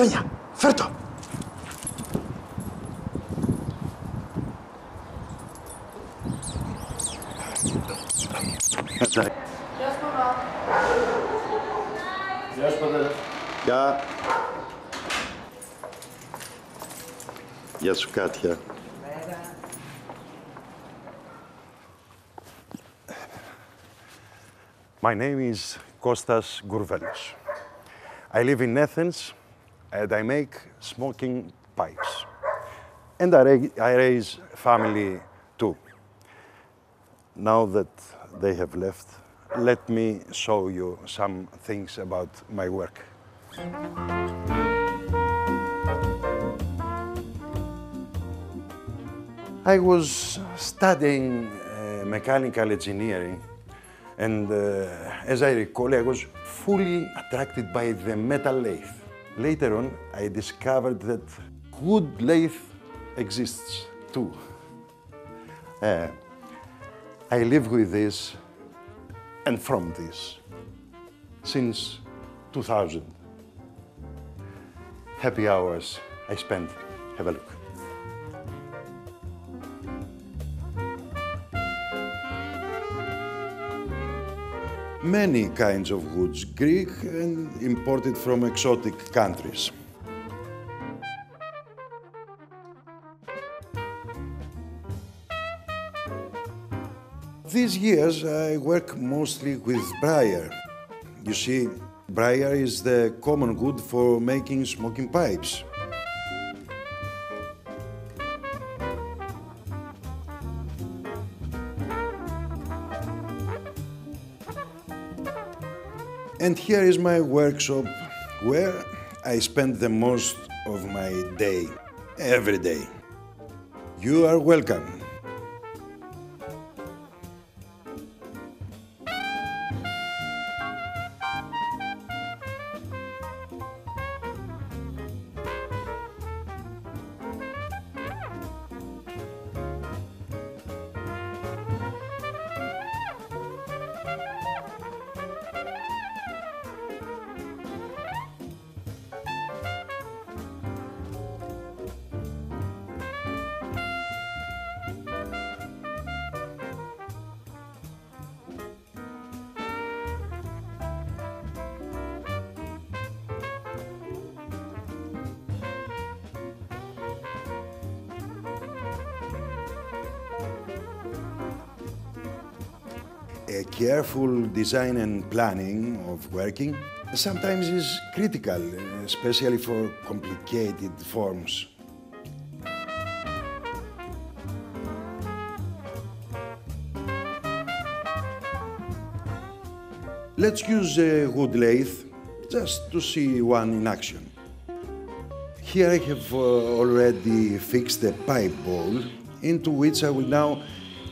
Σένια, φέρ' το. Γεια σου, πατέρα. Γεια. Γεια σου, Κάτια. My name is Kostas Gourvelos. I live in Athens and I make smoking pipes. And I, I raise family too. Now that they have left, let me show you some things about my work. I was studying uh, mechanical engineering, and uh, as I recall, I was fully attracted by the metal lathe. Later on, I discovered that wood lathe exists too. Uh, I live with this and from this since 2000. Happy hours I spent. Have a look. Many kinds of woods, Greek and imported from exotic countries. These years I work mostly with briar. You see, briar is the common wood for making smoking pipes. And here is my workshop where I spend the most of my day, every day. You are welcome. A careful design and planning of working sometimes is critical, especially for complicated forms. Let's use a wood lathe just to see one in action. Here I have uh, already fixed the pipe bowl into which I will now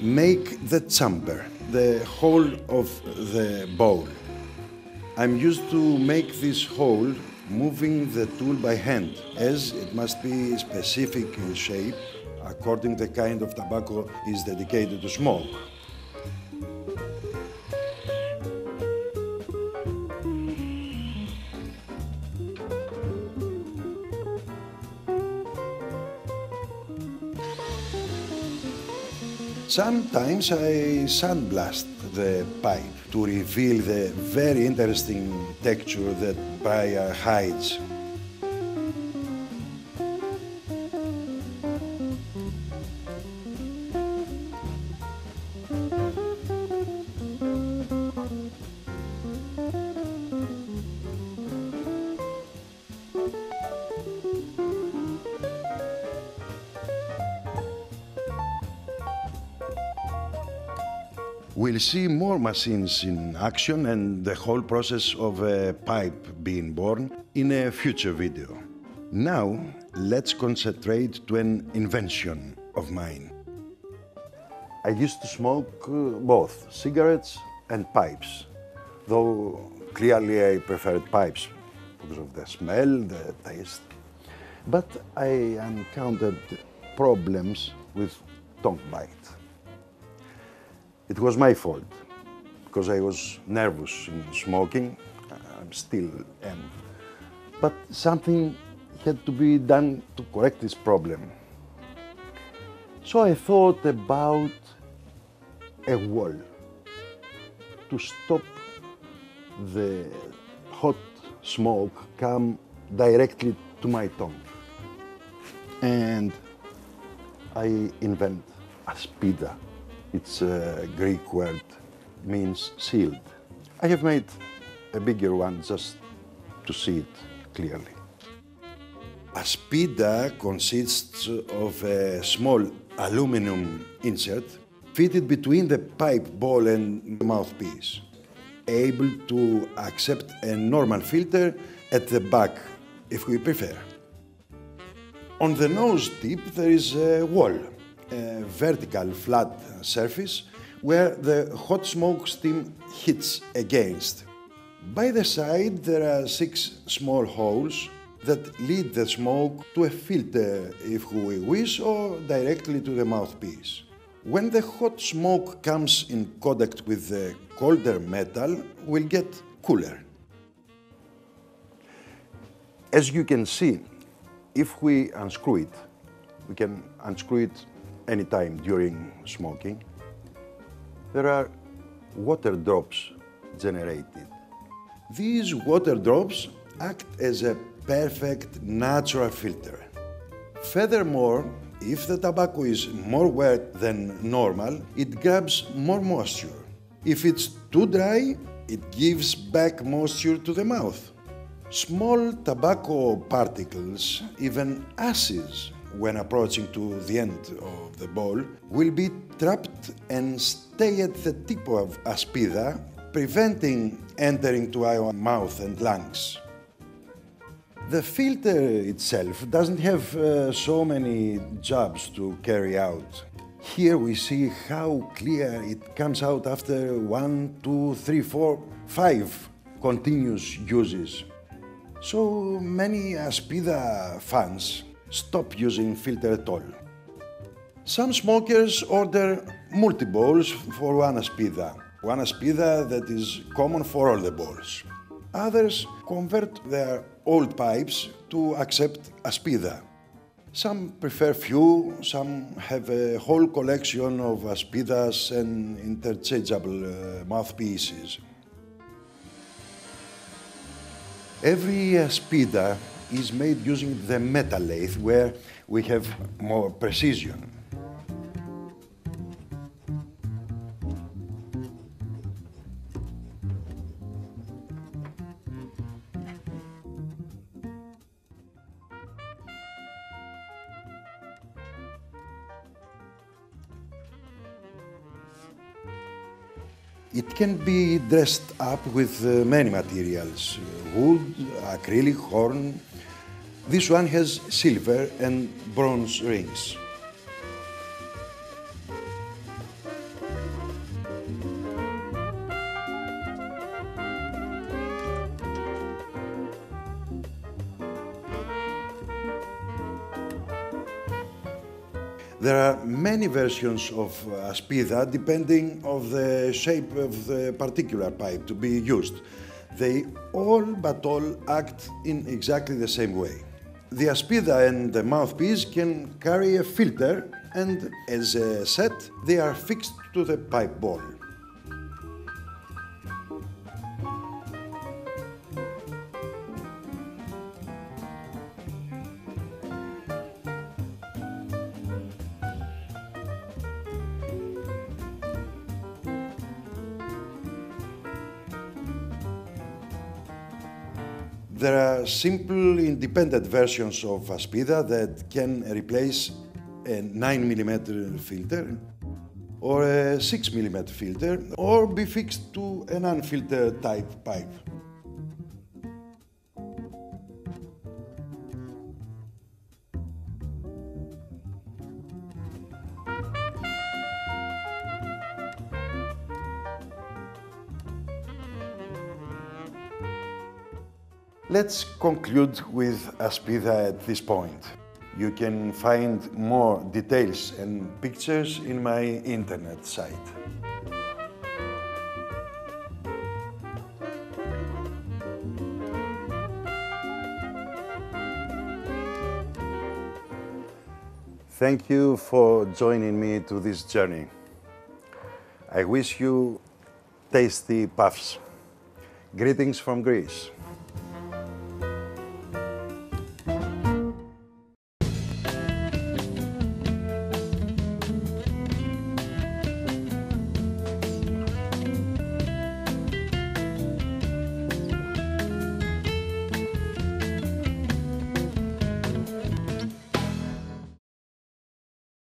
make the chamber, the hole of the bowl. I'm used to make this hole moving the tool by hand as it must be specific in shape according the kind of tobacco is dedicated to smoke. Sometimes I sandblast the pipe to reveal the very interesting texture that briar hides. We'll see more machines in action and the whole process of a pipe being born in a future video. Now, let's concentrate to an invention of mine. I used to smoke uh, both cigarettes and pipes, though clearly I preferred pipes because of the smell, the taste. But I encountered problems with tongue bite. It was my fault because I was nervous in smoking. I'm still am. But something had to be done to correct this problem. So I thought about a wall to stop the hot smoke come directly to my tongue. And I invent a aspida. It's a Greek word, means sealed. I have made a bigger one just to see it clearly. Aspida consists of a small aluminum insert fitted between the pipe bowl and mouthpiece, able to accept a normal filter at the back if we prefer. On the nose tip there is a wall, vertical flat surface where the hot smoke steam hits against. By the side there are six small holes that lead the smoke to a filter if we wish or directly to the mouthpiece. When the hot smoke comes in contact with the colder metal, will get cooler. As you can see, if we unscrew it, we can unscrew it anytime during smoking. There are water drops generated. These water drops act as a perfect natural filter. Furthermore, if the tobacco is more wet than normal, it grabs more moisture. If it's too dry, it gives back moisture to the mouth. Small tobacco particles, even ashes, when approaching to the end of the bowl, will be trapped and stay at the tip of aspida, preventing entering to our mouth and lungs. The filter itself doesn't have uh, so many jobs to carry out. Here we see how clear it comes out after one, two, three, four, five continuous uses. So many Aspida fans stop using filter at all. Some smokers order multi-bowls for one Aspida, one Aspida that is common for all the bowls. Others convert their old pipes to accept Aspida. Some prefer few, some have a whole collection of Aspidas and interchangeable uh, mouthpieces. Every Aspida is made using the metal lathe where we have more precision. It can be dressed up with uh, many materials uh, wood, acrylic, horn. This one has silver and bronze rings. There are many versions of uh, Aspida depending on the shape of the particular pipe to be used. They all but all act in exactly the same way. The Aspida and the mouthpiece can carry a filter and as a set they are fixed to the pipe bowl. There are simple independent versions of Aspida that can replace a 9mm filter or a 6mm filter or be fixed to an unfiltered type pipe. Let's conclude with Aspida at this point. You can find more details and pictures in my internet site. Thank you for joining me to this journey. I wish you tasty puffs. Greetings from Greece.